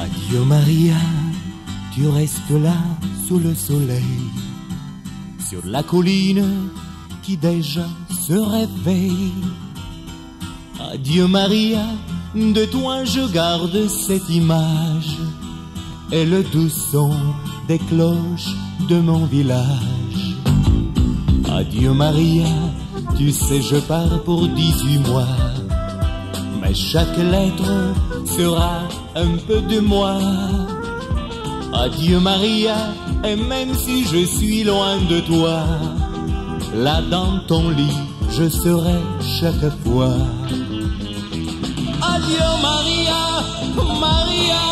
Adieu Maria, tu restes là sous le soleil, sur la colline qui déjà se réveille. Adieu Maria, de toi je garde cette image. Et le doux son des cloches de mon village. Adieu Maria, tu sais je pars pour 18 mois, chaque lettre sera un peu de moi. Adieu Maria, et même si je suis loin de toi, là dans ton lit je serai chaque fois. Adieu Maria, Maria,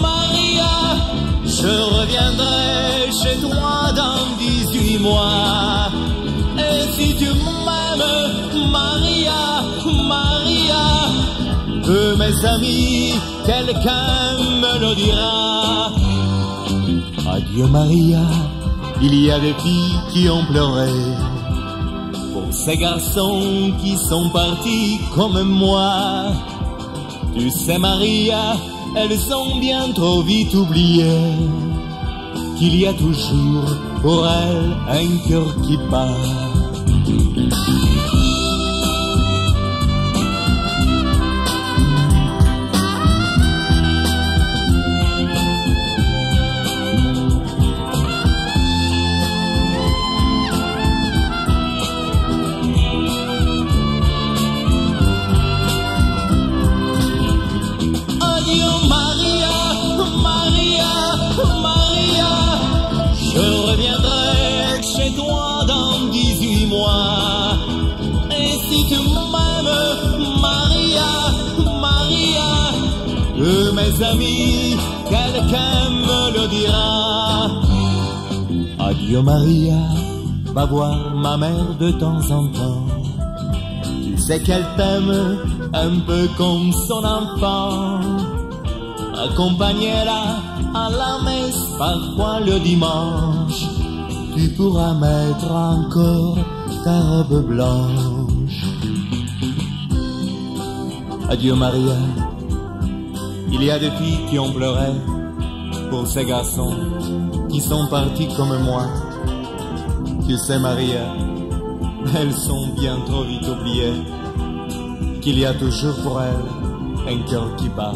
Maria, je reviendrai chez toi dans 18 mois. Et si tu m'aimes, Maria, Maria, mes amis, quelqu'un me le dira. Adieu Maria, il y a des filles qui ont pleuré pour ces garçons qui sont partis comme moi. Tu sais Maria, elles sont bien trop vite oubliées qu'il y a toujours pour elles un cœur qui bat. Maria, Maria, mes amis, quelqu'un me le dira. Adieu Maria, va voir ma mère de temps en temps. Tu sais qu'elle t'aime un peu comme son enfant. Accompagnez-la à la messe parfois le dimanche. Tu pourras mettre encore ta robe blanche. Adieu Maria. Il y a des filles qui ont pleuré pour ces garçons qui sont partis comme moi. Tu sais Maria, elles sont bien trop vite oubliées qu'il y a toujours pour elles un cœur qui bat.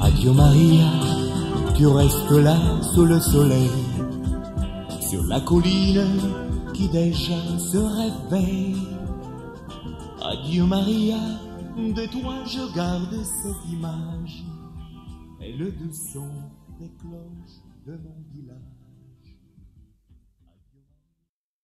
Adieu Maria, tu restes là sous le soleil, sur la colline qui déjà se réveille. Adieu Maria, de toi je garde cette image et le doux son des cloches de mon village.